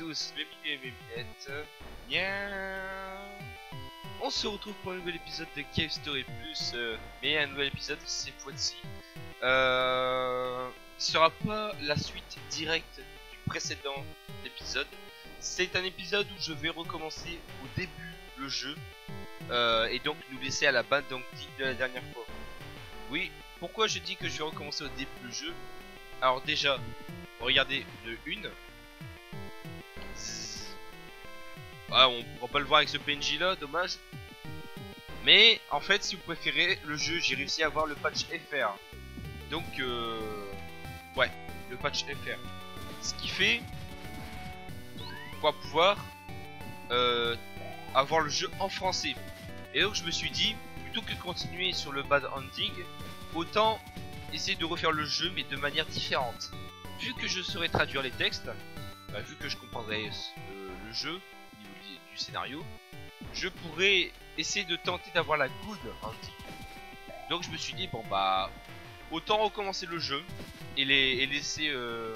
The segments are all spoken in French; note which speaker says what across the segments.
Speaker 1: tous, mes et mes. On se retrouve pour un nouvel épisode de Cave Story Plus, euh, mais un nouvel épisode cette fois-ci. Euh, sera pas la suite directe du précédent épisode. C'est un épisode où je vais recommencer au début le jeu euh, et donc nous laisser à la bande d'Anctique de la dernière fois. Oui, pourquoi je dis que je vais recommencer au début le jeu? Alors déjà, regardez de une. Ah, on pourra pas le voir avec ce PNJ là, dommage. Mais en fait, si vous préférez le jeu, j'ai réussi à avoir le patch FR. Donc, euh... ouais, le patch FR. Ce qui fait qu'on va pouvoir euh, avoir le jeu en français. Et donc, je me suis dit, plutôt que de continuer sur le bad ending, autant essayer de refaire le jeu, mais de manière différente. Vu que je saurais traduire les textes, bah, vu que je comprendrais euh, le jeu, du, scénario, je pourrais essayer de tenter d'avoir la good ending. Donc je me suis dit, bon bah, autant recommencer le jeu et, les, et laisser euh,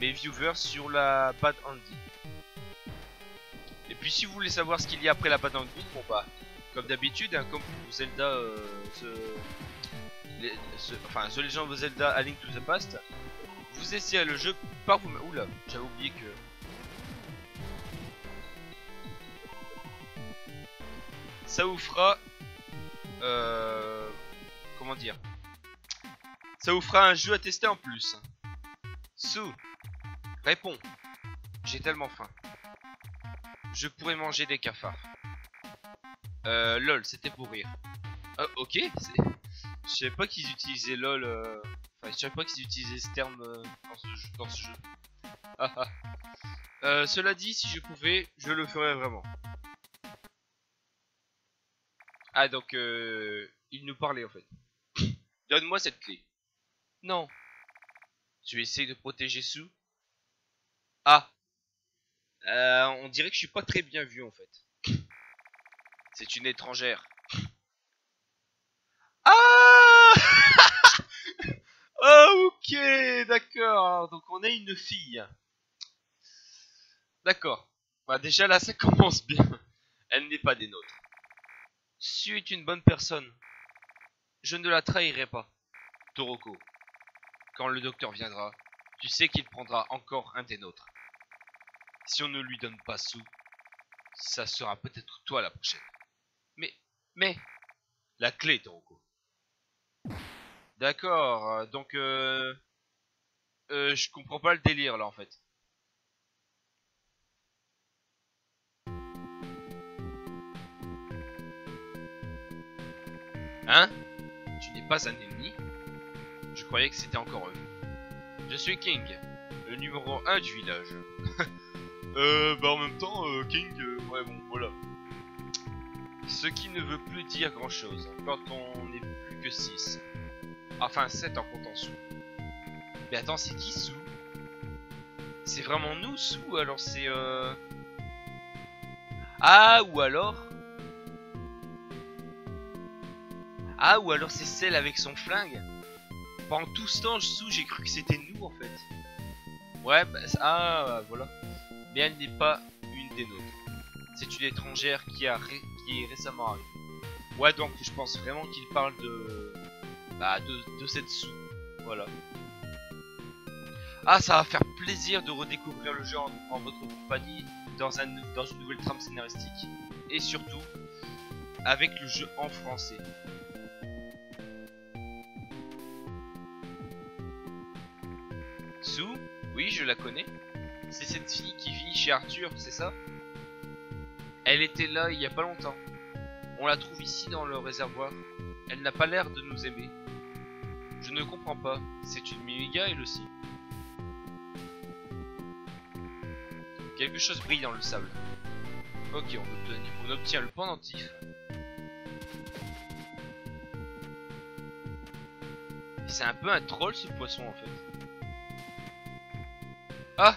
Speaker 1: mes viewers sur la bad ending. Et puis si vous voulez savoir ce qu'il y a après la bad ending, bon bah, comme d'habitude, hein, comme Zelda, euh, les- ce- enfin The Legend Zelda A Link to the Past, vous essayez le jeu par vous-même. Oula, j'avais oublié que... Ça vous fera... Euh... Comment dire? Ça vous fera un jeu à tester en plus. Sou, réponds. J'ai tellement faim. Je pourrais manger des cafards. Euh, lol, c'était pour rire. Ah, ok. Je savais pas qu'ils utilisaient lol... euh, Enfin, je savais pas qu'ils utilisaient ce terme dans ce jeu. Cela dit, si je pouvais, je le ferais vraiment. Ah, donc, euh, il nous parlait en fait. Donne-moi cette clé. Non. Tu essaies de protéger Sue Ah. Euh, on dirait que je suis pas très bien vu en fait. C'est une étrangère. Ah Oh, ok, d'accord. Donc on est une fille. D'accord. Bah déjà là ça commence bien. Elle n'est pas des nôtres. Sue est une bonne personne. Je ne la trahirai pas. Toroko. Quand le docteur viendra, tu sais qu'il prendra encore un des nôtres. Si on ne lui donne pas Sue, ça sera peut-être toi la prochaine. Mais, mais, la clé, Toroko. D'accord, euh, donc euh, euh, je comprends pas le délire là en fait. Hein Tu n'es pas un ennemi Je croyais que c'était encore eux. Je suis King, le numéro 1 du village. euh, bah en même temps, euh, King, euh, ouais bon, voilà. Ce qui ne veut plus dire grand chose quand on n'est plus que 6. Enfin 7 en comptant Sou. Mais attends, c'est qui Sou C'est vraiment nous Sou Alors c'est euh... Ah ou alors Ah ou alors c'est celle avec son flingue Pendant tout ce temps Sou j'ai cru que c'était nous en fait. Ouais bah ah voilà. Mais elle n'est pas une des nôtres. C'est une étrangère qui a qui est récemment arrivée. Ouais donc je pense vraiment qu'il parle de bah, de, de cette sou. Voilà. Ah, ça va faire plaisir de redécouvrir le jeu en, en votre compagnie dans, un, dans une nouvelle trame scénaristique. Et surtout, avec le jeu en français. Oui, je la connais. C'est cette fille qui vit chez Arthur, c'est ça? Elle était là il y a pas longtemps. On la trouve ici dans le réservoir. Elle n'a pas l'air de nous aimer. Je ne comprends pas. C'est une Mimiga elle aussi. Quelque chose brille dans le sable. Ok, on obtient, on obtient le pendentif. C'est un peu un troll ce poisson en fait. Ah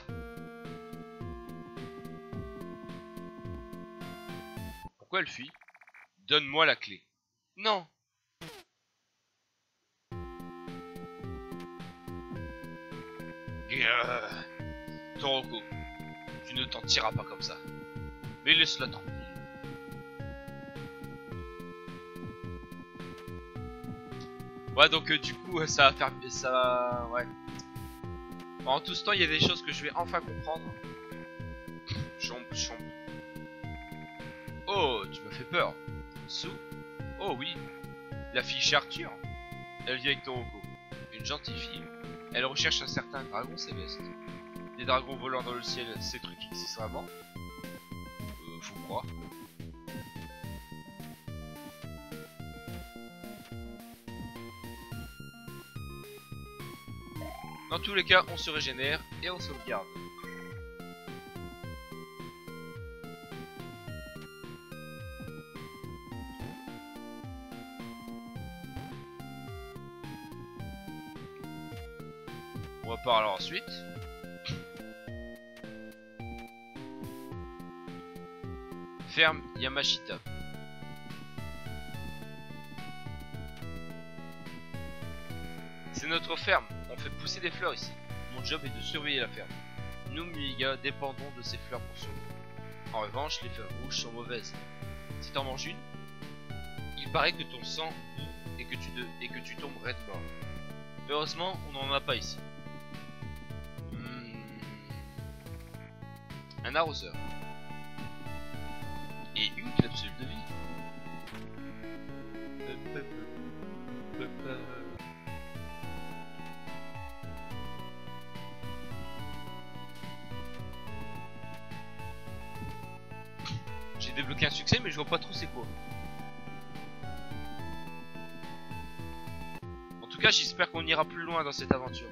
Speaker 1: Pourquoi elle fuit? Donne-moi la clé. Non Grrr. Toroko, ne t'en tireras pas comme ça. Mais laisse-la tranquille. Ouais, donc euh, du coup, ça va faire... Ça va... Ouais. En tout ce temps, il y a des choses que je vais enfin comprendre. Chomp, chomp. Oh, tu m'as fait peur. Sou Oh oui. La fille Arthur. Elle vit avec Toroko. Une gentille fille. Elle recherche un certain dragon céleste. Des dragons volants dans le ciel, ces trucs existent vraiment Euh, faut croire. Dans tous les cas, on se régénère et on sauvegarde. On va parler ensuite. Ferme Yamashita. C'est notre ferme. On fait pousser des fleurs ici. Mon job est de surveiller la ferme. Nous, Miga, dépendons de ces fleurs pour survivre. En revanche, les fleurs rouges sont mauvaises. Si t'en manges une, il paraît que ton sang bout et que tu, de- tombes raide mort. Heureusement, on n'en a pas ici. Hmm. Un arroseur. Et une capsule de vie. Pas trop c'est quoi. En tout cas j'espère qu'on ira plus loin dans cette aventure.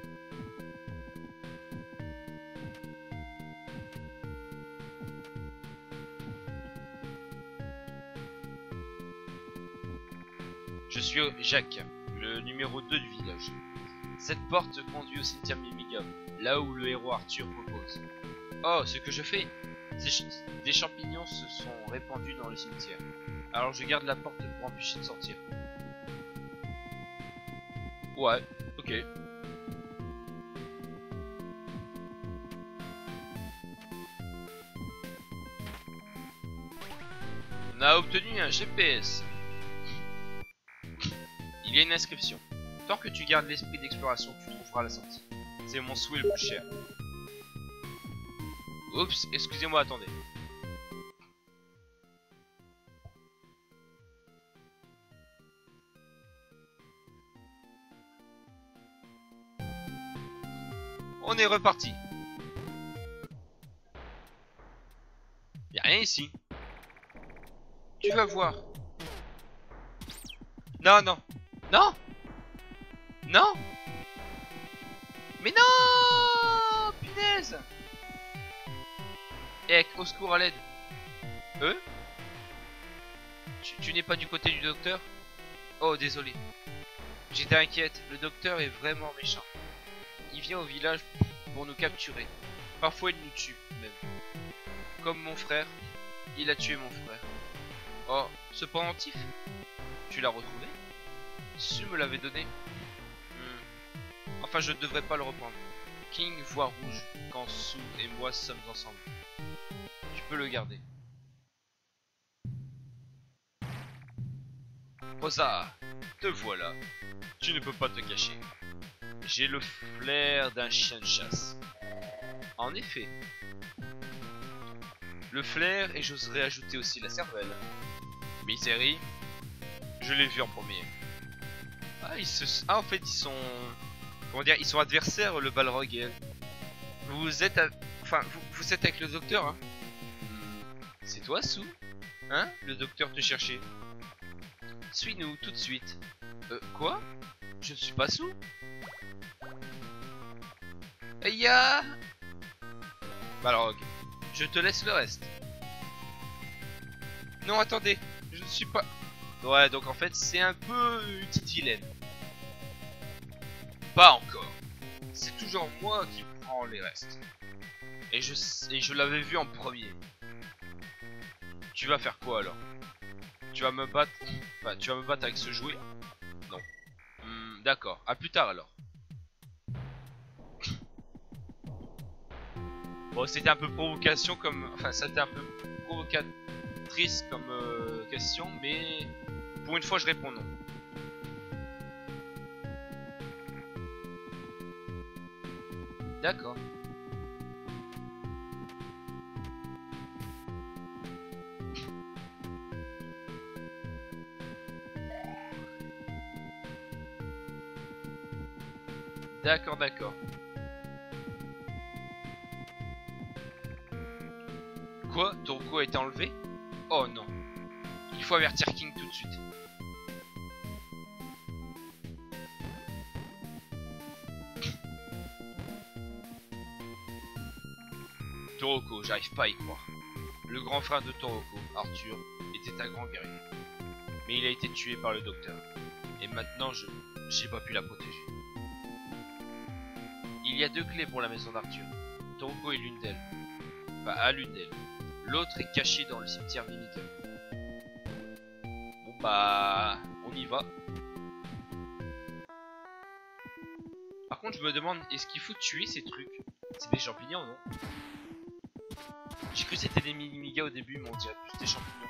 Speaker 1: Je suis Jacques, le numéro 2 du village. Cette porte conduit au cimetière Mimiga, là où le héros Arthur repose. Oh, ce que je fais Des champignons se sont répandus dans le cimetière. Alors je garde la porte pour empêcher de sortir. Ouais, ok. On a obtenu un GPS. Il y a une inscription. Tant que tu gardes l'esprit d'exploration, tu trouveras la sortie. C'est mon souhait le plus cher. Oups, excusez-moi, attendez. On est reparti. Y a rien ici. Tu vas voir. Non, non. Non? Non? Mais non Punaise Eh, au secours à l'aide. Eux Tu, tu n'es pas du côté du docteur? Oh, désolé. J'étais inquiète, le docteur est vraiment méchant. Il vient au village pour nous capturer. Parfois il nous tue, même. Comme mon frère, il a tué mon frère. Oh, ce pendentif? Tu l'as retrouvé? Su me l'avait donné. Hmm. Enfin, je ne devrais pas le reprendre. King voit rouge quand Sue et moi sommes ensemble. Peux le garder. Rosa, te voilà. Tu ne peux pas te cacher. J'ai le flair d'un chien de chasse. En effet. Le flair et j'oserais ajouter aussi la cervelle. Misery, je l'ai vu en premier. Ah, ils se... ah, en fait, ils sont... Comment dire Ils sont adversaires, le Balrog. Vous êtes... Enfin, vous, vous êtes avec le docteur, hein C'est toi, Sue Hein Le docteur te cherchait. Suis-nous, tout de suite. Euh, quoi? Je ne suis pas Sue Aïe Balrog, je te laisse le reste. Non, attendez, je ne suis pas... Ouais, donc en fait, c'est un peu une petite vilaine. Pas encore. C'est toujours moi qui prends les restes. Et je, et je l'avais vu en premier. Tu vas faire quoi alors? Tu vas me battre tu vas me battre avec ce jouet? Non. Hmm, D'accord, à plus tard alors. Bon, c'était un peu provocation comme... Enfin, c'était un peu provocatrice comme euh, question, mais pour une fois, je réponds non. D'accord. D'accord, d'accord. Quoi? Toroko a été enlevé? Oh non. Il faut avertir King tout de suite. Toroko, j'arrive pas à y croire. Le grand frère de Toroko, Arthur, était un grand guerrier. Mais il a été tué par le docteur. Et maintenant, je j'ai pas pu la protéger. Il y a deux clés pour la maison d'Arthur. Toroko est l'une d'elles. Enfin, à l'une d'elles. L'autre est cachée dans le cimetière Vinica. Bon bah... On y va. Par contre, je me demande, est-ce qu'il faut tuer ces trucs? C'est des champignons, non? J'ai cru que c'était des mini-migas au début, mais on dirait plus des champignons.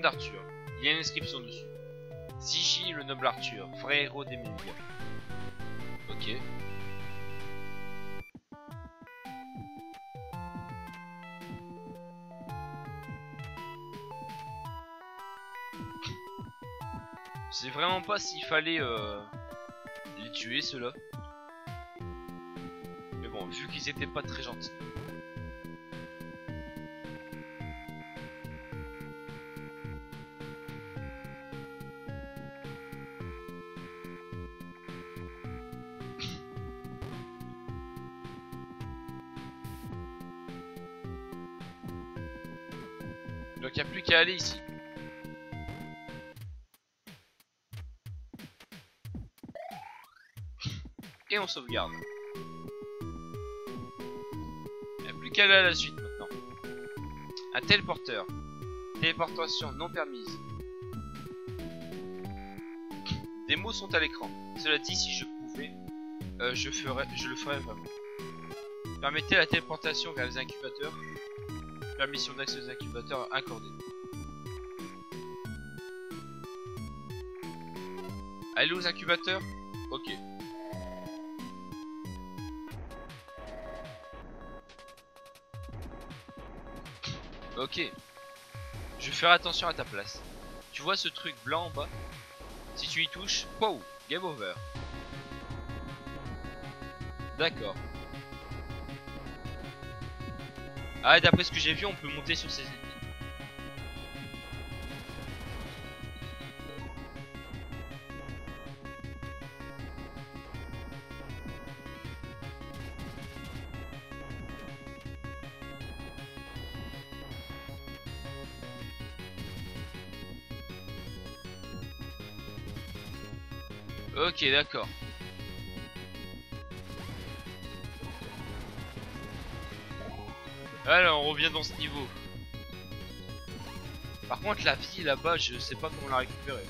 Speaker 1: d'Arthur. Il y a une inscription dessus. Sigi, le noble Arthur, frère héros des Médias. Ok. Je sais vraiment pas s'il fallait euh, les tuer ceux-là. Mais bon, vu qu'ils étaient pas très gentils. Donc il n'y a plus qu'à aller ici. Et on sauvegarde. Il n'y a plus qu'à aller à la suite maintenant. Un téléporteur. Téléportation non permise. Des mots sont à l'écran. Cela dit, si je pouvais, euh, je, je le ferais vraiment. Permettez la téléportation vers les incubateurs Permission d'accès aux incubateurs accordée. Allez aux incubateurs? Ok. Ok. Je vais faire attention à ta place. Tu vois ce truc blanc en bas? Si tu y touches, wow, game over. D'accord. Ah, d'après ce que j'ai vu, on peut monter sur ces ennemis. Ok, d'accord. Alors, on revient dans ce niveau. Par contre, la vie là-bas, je sais pas comment la récupérer.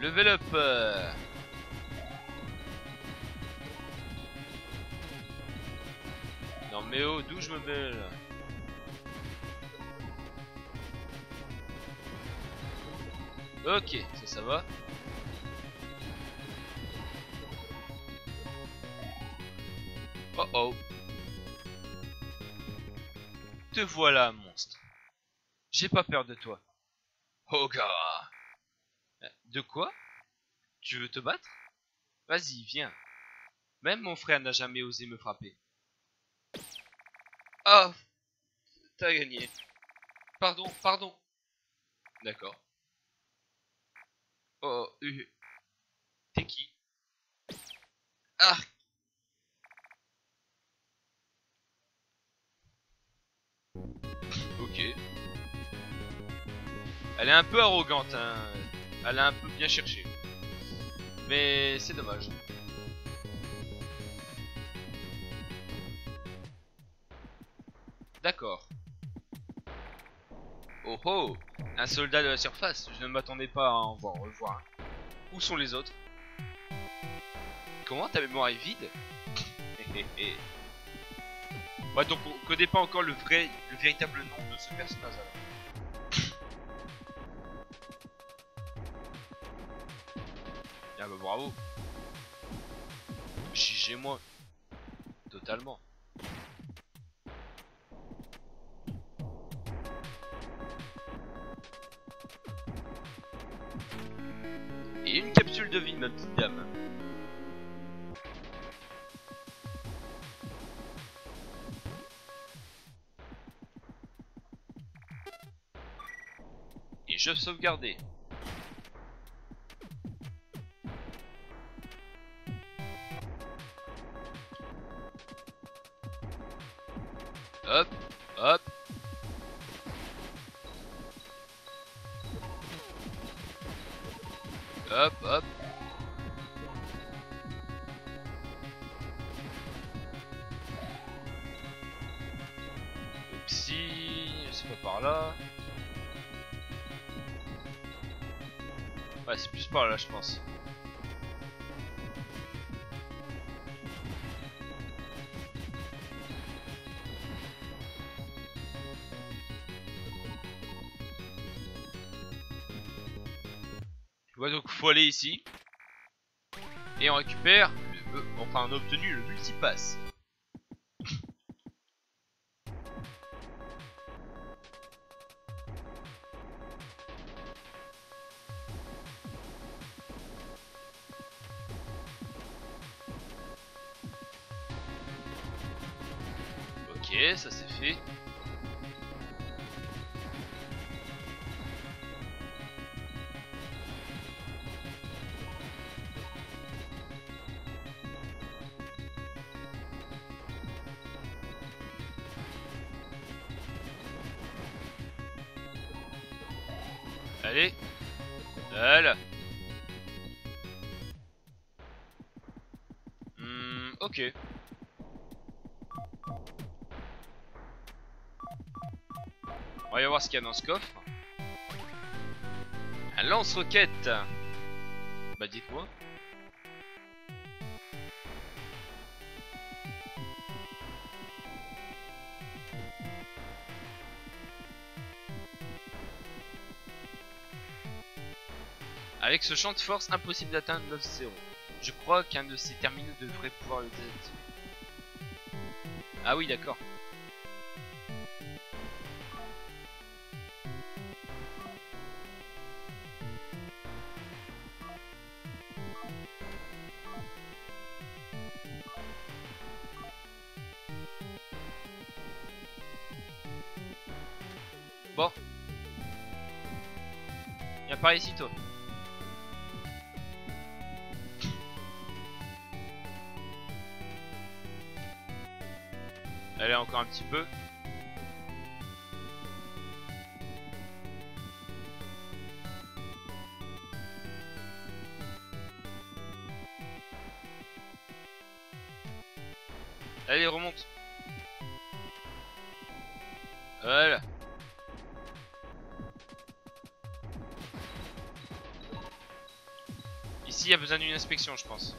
Speaker 1: Level up euh. Non mais oh, d'où je me mets là Ok, ça, ça va. Oh oh. Te voilà, monstre. J'ai pas peur de toi. Oh gars. De quoi? Tu veux te battre? Vas-y, viens. Même mon frère n'a jamais osé me frapper. Ah T'as gagné. Pardon, pardon. D'accord. Oh, euh, t'es qui? Ah ok. Elle est un peu arrogante. Hein. Elle est un peu bien cherchée. Mais c'est dommage. D'accord. Oh oh Un soldat de la surface, je ne m'attendais pas à en voir revoir. Où sont les autres? Comment ta mémoire est vide? Ouais donc on connaît pas encore le vrai, le véritable nom de ce personnage alors. Ah bah bravo. JG moi Totalement Et une capsule de vie ma petite dame. Et je sauvegarder Par là. Ouais, c'est plus par là, je pense. Ouais, donc faut aller ici. Et on récupère, le- enfin on a obtenu le multipass. Hmm, ok. On va y voir ce qu'il y a dans ce coffre. Un lance-roquette. Bah dites-moi. Avec ce champ de force, impossible d'atteindre 9-0. Je crois qu'un de ces terminaux devrait pouvoir le désactiver. Ah oui, d'accord. Allez, encore un petit peu. Allez, remonte. Voilà. Ici, il y a besoin d'une inspection, je pense.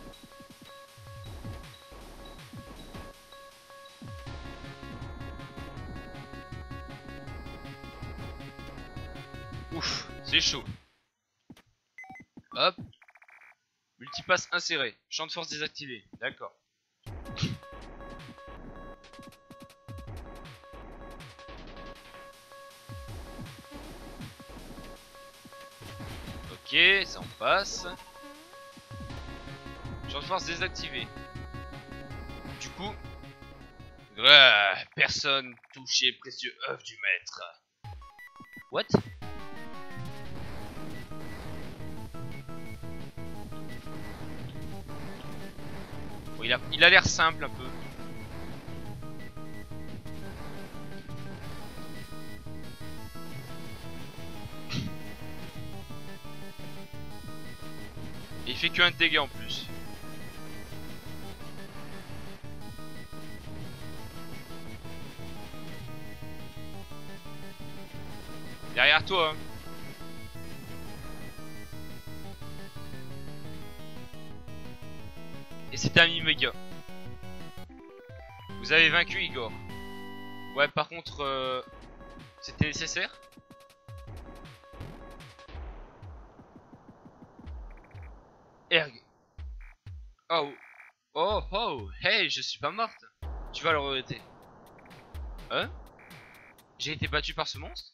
Speaker 1: Multipass inséré. Champ de force désactivé. D'accord. Ok, ça on passe. Champ de force désactivé. Du coup... Ah, personne touché précieux œuf du maître. What? Il a il a l'air simple un peu. Et il fait que un dégât en plus. Derrière toi. Hein. Et c'était un mi-méga. Vous avez vaincu Igor. Ouais, par contre, euh, c'était nécessaire Erg. Oh. Oh, oh, hey, je suis pas morte. Tu vas le regretter. Hein? J'ai été battu par ce monstre?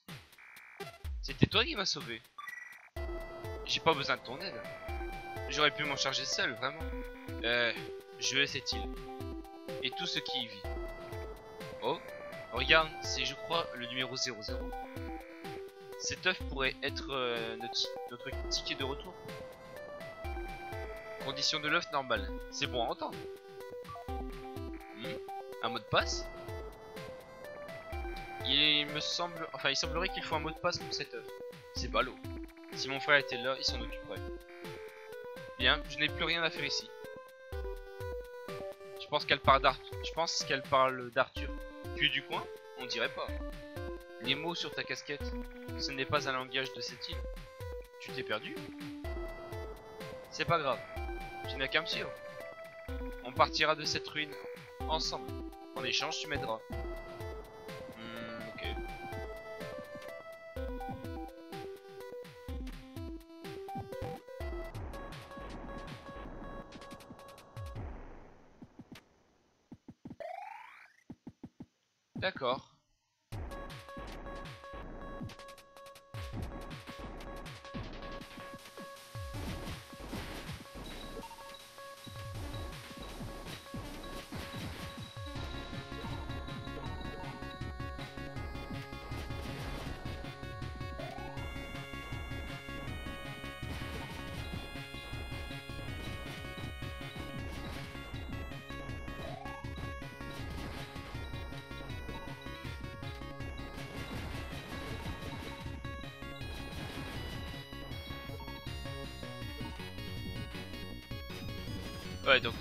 Speaker 1: C'était toi qui m'as sauvé. J'ai pas besoin de ton aide. J'aurais pu m'en charger seul, vraiment. Euh, je vais cette île. Et tout ce qui y vit. Oh, regarde, c'est je crois le numéro 00. Cet œuf pourrait être euh, notre ticket de retour. Condition de l'œuf normal. C'est bon à entendre. Hmm. Un mot de passe Il me semble... Enfin, il semblerait qu'il faut un mot de passe pour cet œuf. C'est ballot. Si mon frère était là, il s'en occuperait. Bien, je n'ai plus rien à faire ici. Je pense qu'elle parle d'Arthur. Je. Tu es du coin On dirait pas. Les mots sur ta casquette, ce n'est pas un langage de cette île. Tu t'es perdu C'est pas grave. Tu n'as qu'à me suivre. On partira de cette ruine ensemble. En échange, tu m'aideras. D'accord.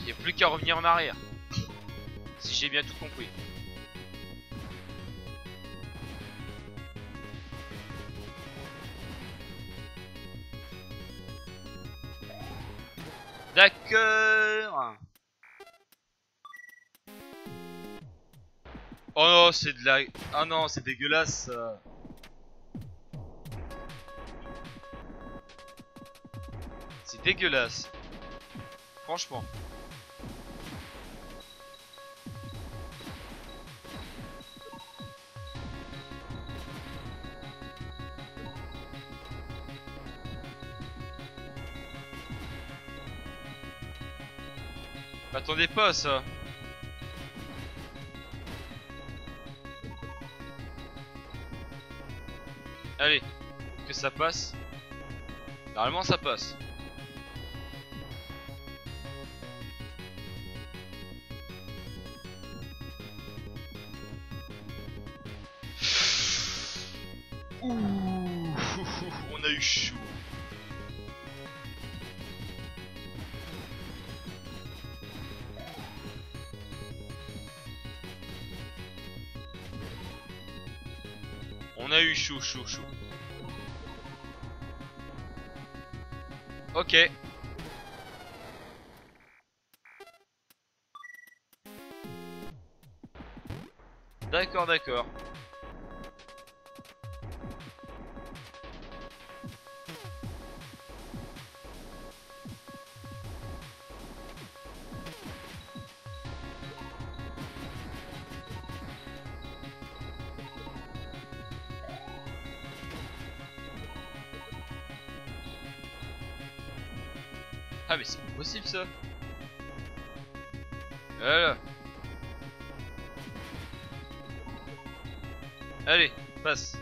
Speaker 1: Il n'y a plus qu'à revenir en arrière. Si j'ai bien tout compris. D'accord Oh non, c'est de la... Ah non, c'est dégueulasse C'est dégueulasse. Franchement. Attendez pas ça. Allez, que ça passe. Normalement ça passe. On a eu chaud, chaud, chaud. Ok. D'accord, d'accord. Voilà. Allez, passe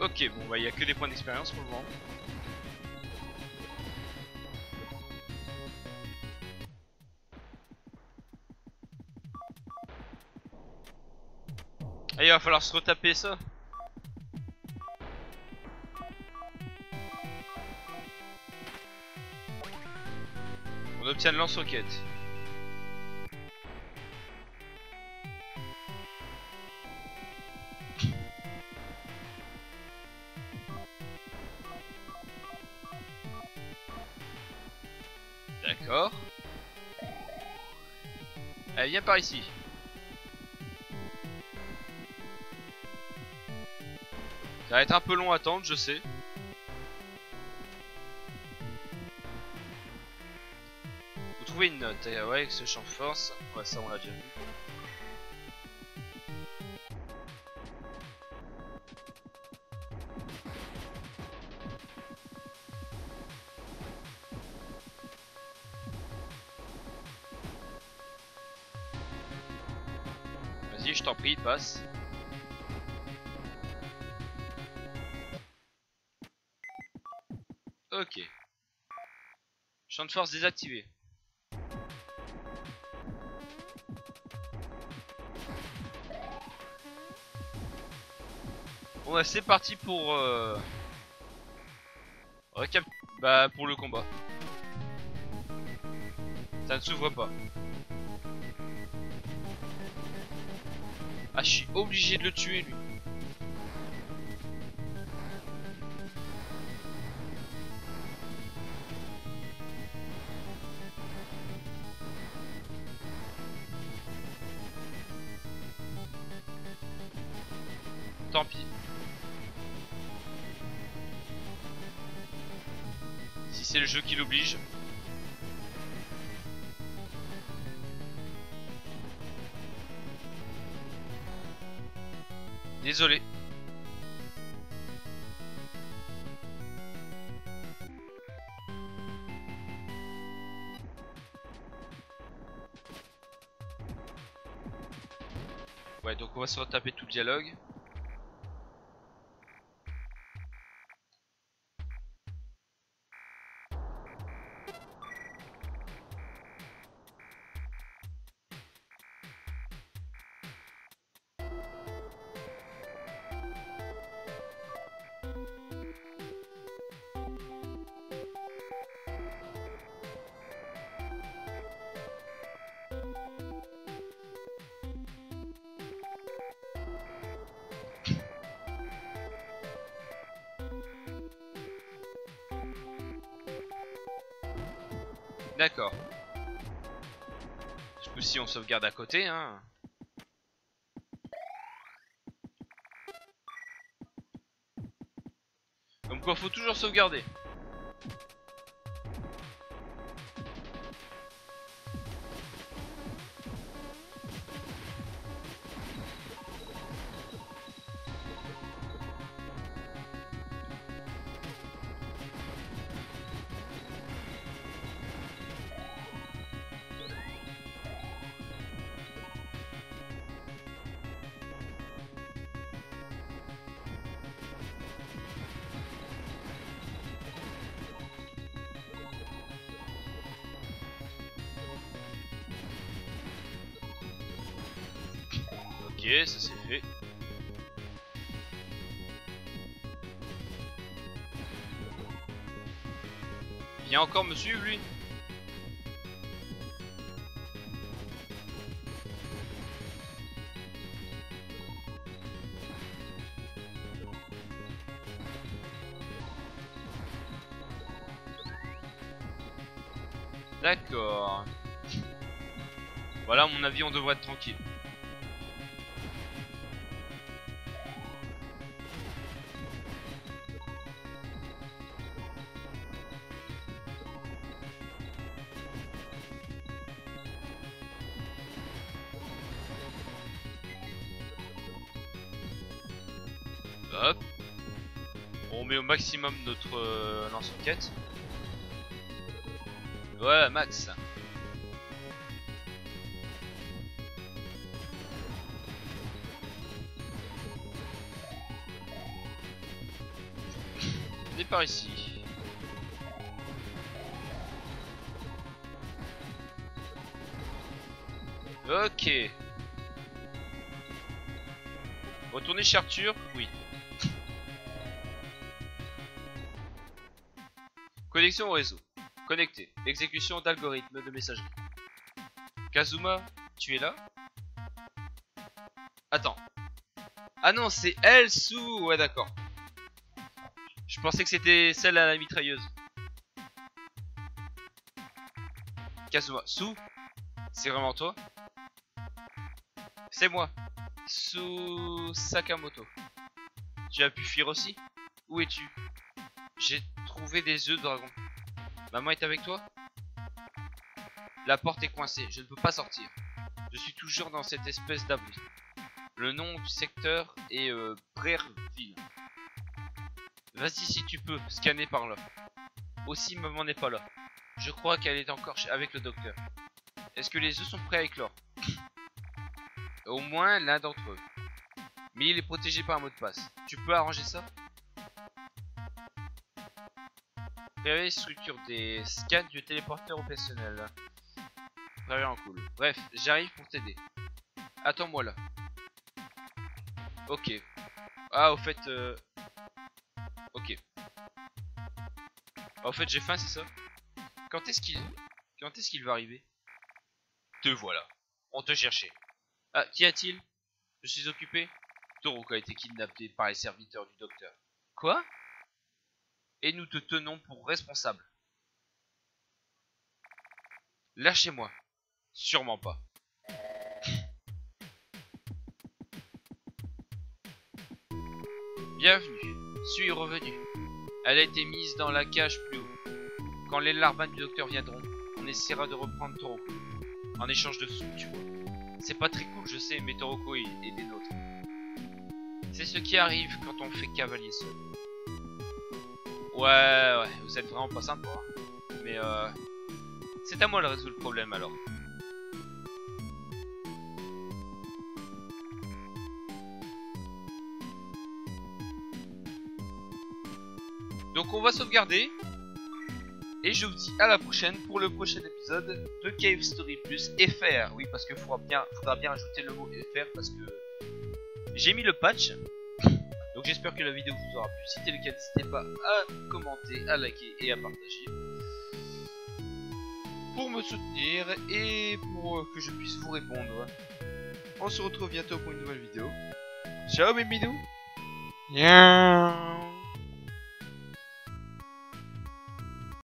Speaker 1: Ok, bon bah il a que des points d'expérience pour le moment. Ah, il va falloir se retaper ça. On obtient le lance-roquette. Allez, viens par ici. Ça va être un peu long à attendre, je sais. Vous trouvez une note, et ouais, avec ce champ force. Ouais, ça on l'a déjà vu. Ok. Champ de force désactivé. Bon bah c'est parti pour euh... Récap... Bah pour le combat. Ça ne s'ouvre pas. Ah je suis obligé de le tuer lui. Tant pis. Si c'est le jeu qui l'oblige. On va se retaper tout le dialogue. D'accord. Ce coup-ci, on sauvegarde à côté, hein. Comme quoi, faut toujours sauvegarder. Ok, ça c'est fait. Viens encore me suivre lui? D'accord. Voilà, mon avis, on devrait être tranquille. Notre euh, lance-roquette. Ouais, max. est par ici. Ok. Retourner chez Arthur Connexion au réseau. Connecté. Exécution d'algorithme de messagerie. Kazuma, tu es là? Attends. Ah non, c'est elle sous. Ouais, d'accord. Je pensais que c'était celle à la mitrailleuse. Kazuma, sous C'est vraiment toi? C'est moi. Sous Sakamoto. Tu as pu fuir aussi? Où es-tu? J'ai trouvé des œufs de dragon. Maman est avec toi? La porte est coincée, je ne peux pas sortir. Je suis toujours dans cette espèce d'abri. Le nom du secteur est euh. Vas-y si tu peux, scanner par là. Aussi, maman n'est pas là. Je crois qu'elle est encore avec le docteur. Est-ce que les œufs sont prêts à éclore? Au moins l'un d'entre eux. Mais il est protégé par un mot de passe. Tu peux arranger ça? Préparer structure des scans du téléporteur opérationnel. Vraiment cool. Bref, j'arrive pour t'aider. Attends-moi là. Ok. Ah, au fait... Euh... Ok. Ah, au fait, j'ai faim, c'est ça? Quand est-ce qu'il... Quand est-ce qu'il va arriver? Te voilà. On te cherchait. Ah, qu'y a-t-il? Je suis occupé? Toroko a été kidnappé par les serviteurs du docteur. Quoi? Et nous te tenons pour responsable. Lâchez-moi. Sûrement pas. Bienvenue. Suis revenu. Elle a été mise dans la cage plus haut. Quand les larvins du docteur viendront, on essaiera de reprendre Toroko. En échange de sous, tu vois. C'est pas très cool, je sais, mais Toroko est, des nôtres. C'est ce qui arrive quand on fait cavalier seul. Ouais, ouais, vous êtes vraiment pas sympa. Mais euh, c'est à moi de résoudre le problème alors. Donc on va sauvegarder. Et je vous dis à la prochaine pour le prochain épisode de Cave Story Plus FR. Oui, parce qu'il faudra bien, faudra bien ajouter le mot FR parce que j'ai mis le patch. Donc j'espère que la vidéo vous aura plu. Si c'est le cas, n'hésitez pas à commenter, à liker et à partager. Pour me soutenir et pour que je puisse vous répondre. On se retrouve bientôt pour une nouvelle vidéo. Ciao mes bidous